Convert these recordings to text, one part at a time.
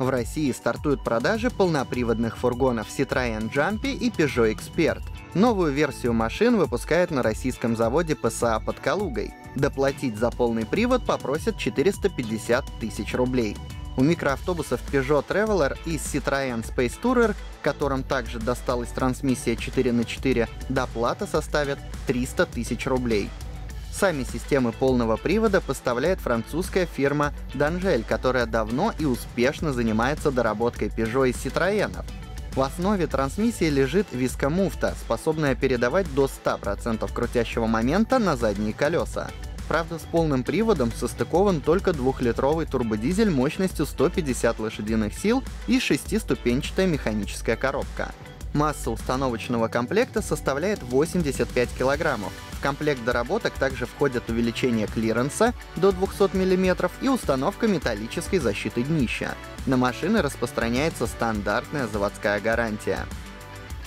В России стартуют продажи полноприводных фургонов Citroën Jumpy и Peugeot Expert. Новую версию машин выпускают на российском заводе ПСА под Калугой. Доплатить за полный привод попросят 450 тысяч рублей. У микроавтобусов Peugeot Traveler и Citroën Space Tourer, которым также досталась трансмиссия 4 на 4 доплата составит 300 тысяч рублей. Сами системы полного привода поставляет французская фирма D'Angel, которая давно и успешно занимается доработкой Peugeot и Citroёn. В основе трансмиссии лежит вискомуфта, способная передавать до 100% крутящего момента на задние колеса. Правда, с полным приводом состыкован только двухлитровый турбодизель мощностью 150 лошадиных сил и шестиступенчатая механическая коробка. Масса установочного комплекта составляет 85 килограммов. В комплект доработок также входят увеличение клиренса до 200 мм и установка металлической защиты днища. На машины распространяется стандартная заводская гарантия.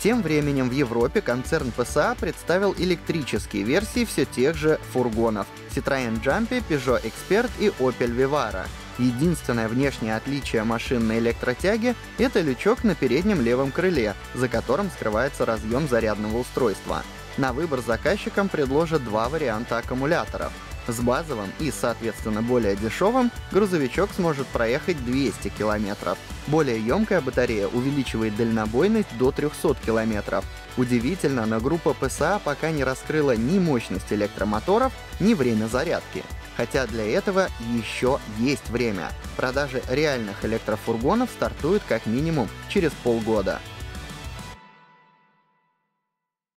Тем временем в Европе концерн PSA представил электрические версии все тех же фургонов Citroën Jumpy, Peugeot Expert и Opel Vivara. Единственное внешнее отличие машин на электротяге — это лючок на переднем левом крыле, за которым скрывается разъем зарядного устройства. На выбор заказчикам предложат два варианта аккумуляторов. С базовым и, соответственно, более дешевым грузовичок сможет проехать 200 километров. Более емкая батарея увеличивает дальнобойность до 300 километров. Удивительно, но группа ПСА пока не раскрыла ни мощность электромоторов, ни время зарядки. Хотя для этого еще есть время. Продажи реальных электрофургонов стартуют как минимум через полгода.